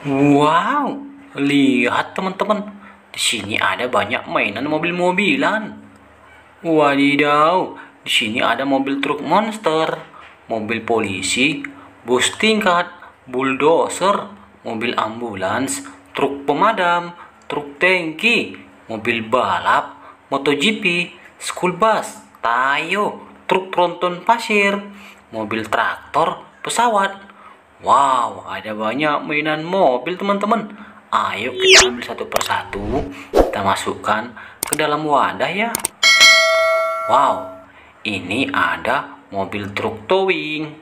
Wow, lihat teman-teman. Di sini ada banyak mainan mobil-mobilan. Wadidaw, di sini ada mobil truk monster, mobil polisi, bus tingkat, bulldozer, mobil ambulans, truk pemadam, truk tangki, mobil balap, MotoGP, school bus, tayo, truk tronton pasir, mobil traktor, pesawat. Wow, ada banyak mainan mobil teman-teman. Ayo kita ambil satu persatu, kita masukkan ke dalam wadah ya. Wow, ini ada mobil truk towing.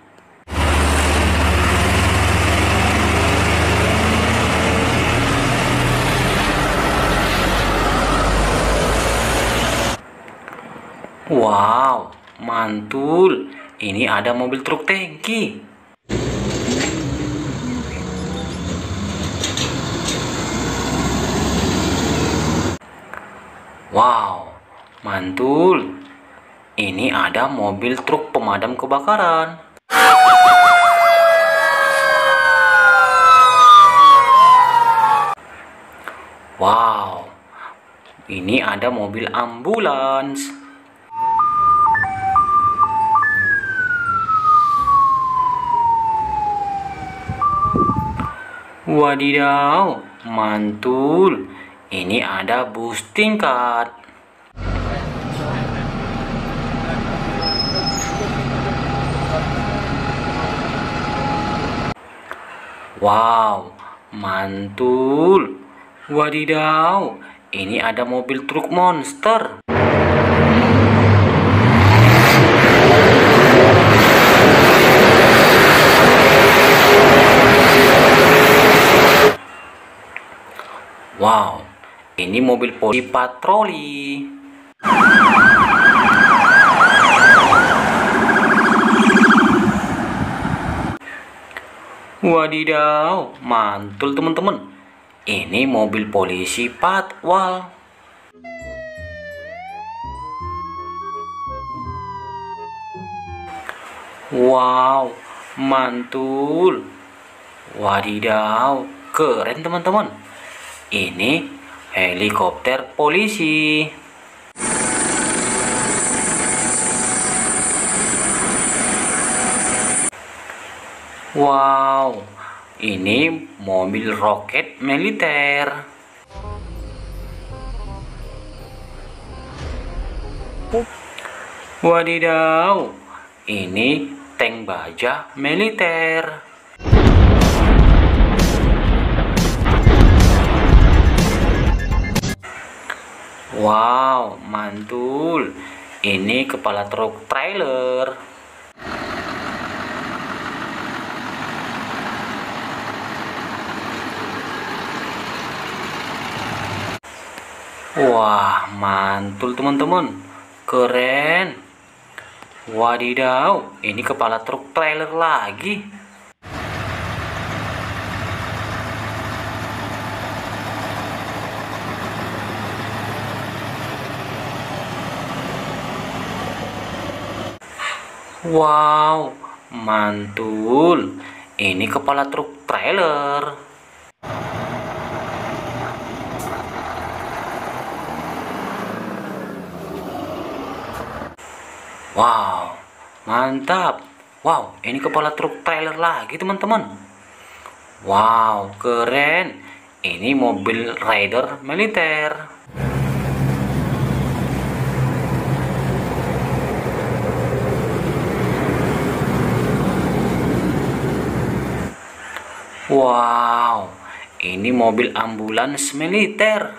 Wow, mantul. Ini ada mobil truk tangki. Wow, mantul. Ini ada mobil truk pemadam kebakaran. Wow, ini ada mobil ambulans. Wadidaw, mantul. Ini ada bus tingkat. Wow, mantul. Wadidaw, ini ada mobil truk monster. Wow, ini mobil polisi patroli. Wadidaw, mantul teman-teman. Ini mobil polisi patwal. Wow, mantul. Wadidaw, keren teman-teman. Ini helikopter polisi. Wow, ini mobil roket militer. Wadidaw, ini tank baja militer. Wow, mantul. Ini kepala truk trailer. Wah, mantul teman-teman. Keren. Wadidaw, ini kepala truk trailer lagi. Wow, mantul. Ini kepala truk trailer. Wow, mantap. Wow, ini kepala truk trailer lagi, teman-teman. Wow, keren. Ini mobil rider militer. Wow, ini mobil ambulans militer.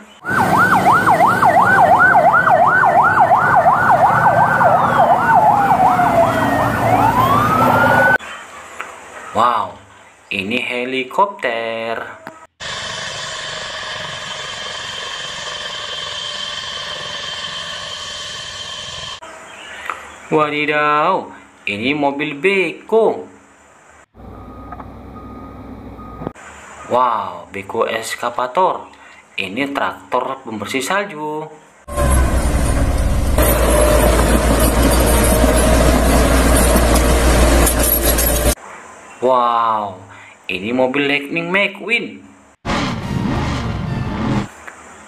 Wow, ini helikopter. Wadidaw, ini mobil beko. Wow, beko eskavator. Ini traktor pembersih salju. Wow, ini mobil Lightning McQueen.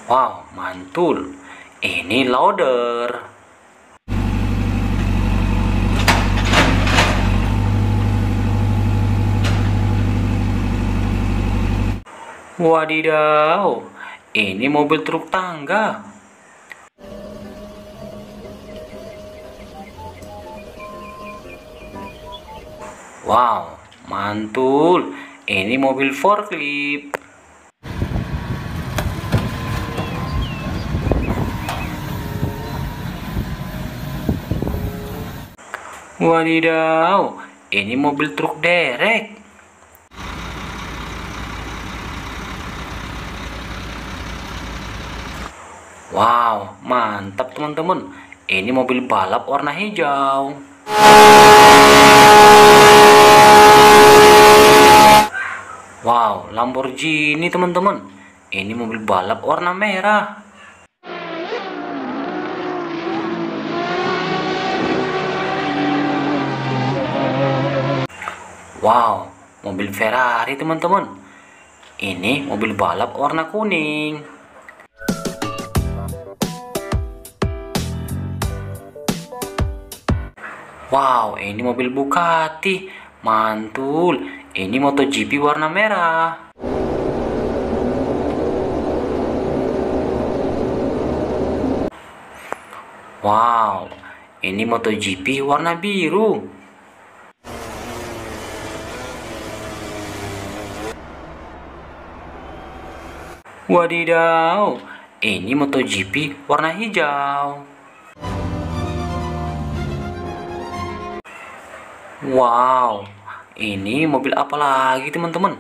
Wow, mantul. Ini loader. Wadidaw, ini mobil truk tangga. Wow, mantul. Ini mobil forklift. Wadidaw, ini mobil truk derek. Wow, mantap teman-teman. Ini mobil balap warna hijau. Wow, Lamborghini teman-teman. Ini mobil balap warna merah. Wow, mobil Ferrari teman-teman. Ini mobil balap warna kuning. Wow, ini mobil Bugatti. Mantul. Ini MotoGP warna merah. Wow, ini MotoGP warna biru. Wadidaw, ini MotoGP warna hijau. Wow, ini mobil apa lagi teman-teman?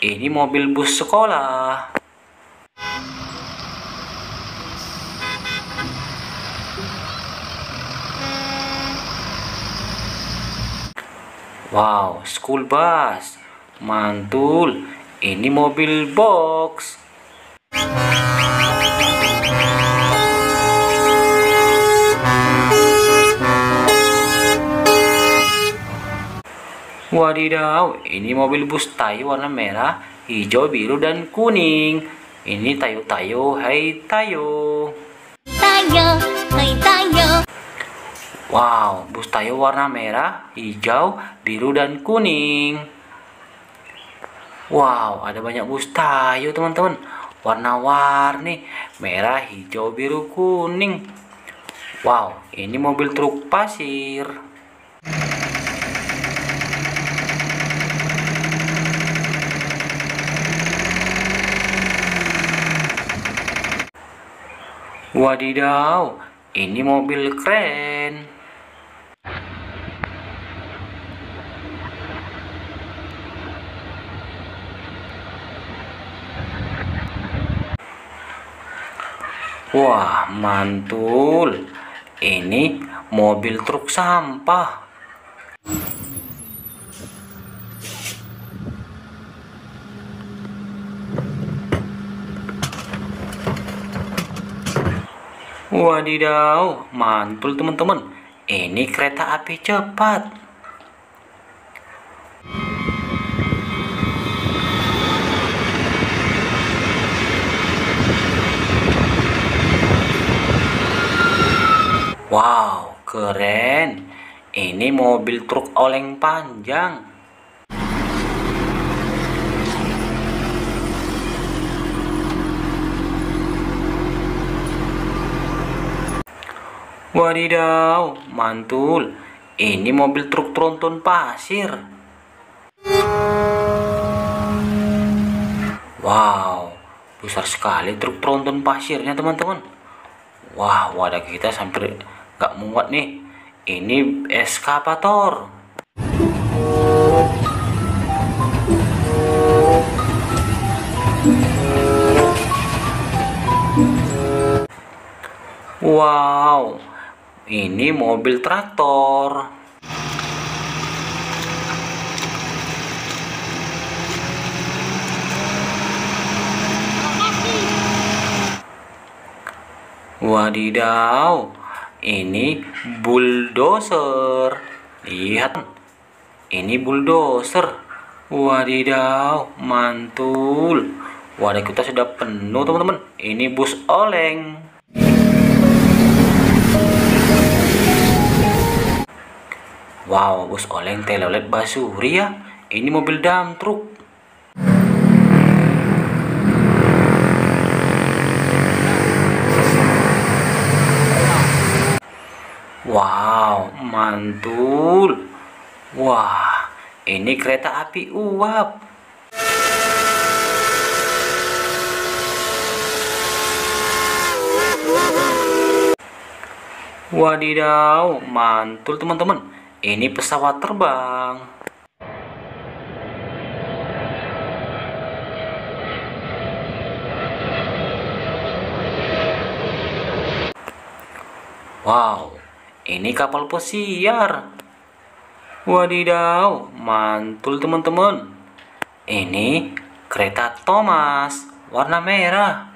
Ini mobil bus sekolah. Wow, school bus. Mantul. Ini mobil box. Wadidaw, ini mobil bus Tayo warna merah, hijau, biru, dan kuning. Ini Tayo-Tayo, hai Tayo. Tayo, hai Tayo. Wow, bus Tayo warna merah, hijau, biru, dan kuning. Wow, ada banyak bus Tayo teman-teman. Warna-warni, merah, hijau, biru, kuning. Wow, ini mobil truk pasir. Wadidaw, ini mobil keren. Wah, mantul. Ini mobil truk sampah. Wadidaw, mantul teman-teman. Ini kereta api cepat. Wow, keren. Ini mobil truk oleng panjang. Wadidaw, mantul. Ini mobil truk tronton pasir. Wow, besar sekali truk tronton pasirnya teman-teman. Wah, wadah kita sampai nggak muat nih. Ini eskavator. Wow, ini mobil traktor. Wadidaw, ini bulldozer. Lihat, ini bulldozer. Wadidaw, mantul. Wadah kita sudah penuh teman-teman. Ini bus oleng. Wow, bus oleng telolet basuri ya. Ini mobil dump truk. Wow, mantul. Wah, ini kereta api uap. Wadidaw, mantul teman-teman. Ini pesawat terbang. Wow, ini kapal pesiar. Wadidaw, mantul teman-teman. Ini kereta Thomas warna merah.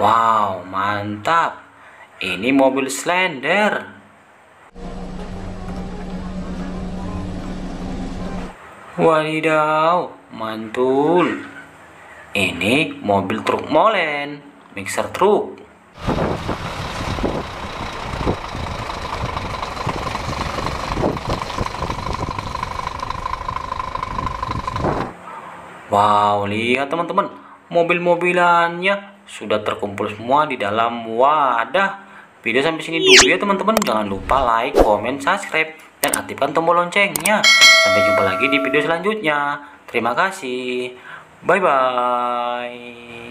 Wow, mantap. Ini mobil Slender. Wadidaw, mantul. Ini mobil truk molen, mixer truk. Wow, lihat teman-teman, mobil-mobilannya sudah terkumpul semua di dalam wadah. Video sampai sini dulu ya teman-teman. Jangan lupa like, comment, subscribe, dan aktifkan tombol loncengnya. Sampai jumpa lagi di video selanjutnya. Terima kasih. Bye-bye.